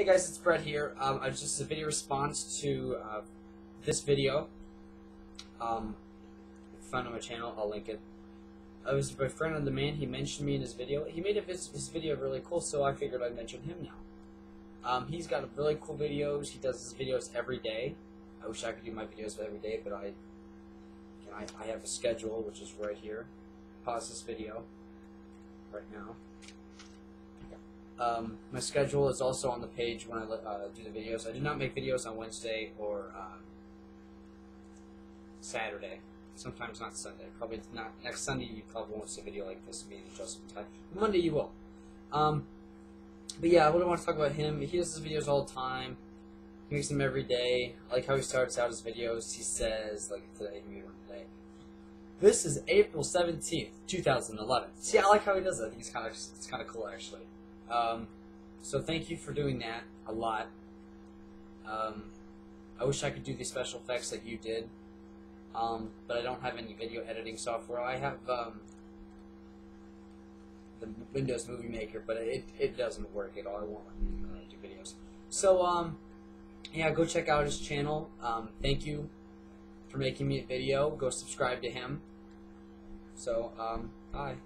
Hey guys, it's Brett here. Um, I just a video response to uh, this video. Um, find on my channel, I'll link it. I was my friend on demand. He mentioned me in his video. He made his, his video really cool, so I figured I'd mention him now. Um, he's got really cool videos. He does his videos every day. I wish I could do my videos every day, but I, you know, I, I have a schedule, which is right here. Pause this video right now. Um, my schedule is also on the page when I uh, do the videos. I do not make videos on Wednesday or um, Saturday. Sometimes not Sunday. Probably not next Sunday. You probably won't see a video like this. Me and Justin time. Monday you will. Um, but yeah, I I want to talk about him. He does his videos all the time. He makes them every day. I like how he starts out his videos. He says, like today, one today. This is April seventeenth, two thousand eleven. See, I like how he does that. I think kind of it's kind of cool actually. Um, so thank you for doing that a lot. Um, I wish I could do the special effects that you did, um, but I don't have any video editing software. I have um, the Windows Movie Maker, but it, it doesn't work at all. I won't do videos. So, um, yeah, go check out his channel. Um, thank you for making me a video. Go subscribe to him. So, bye.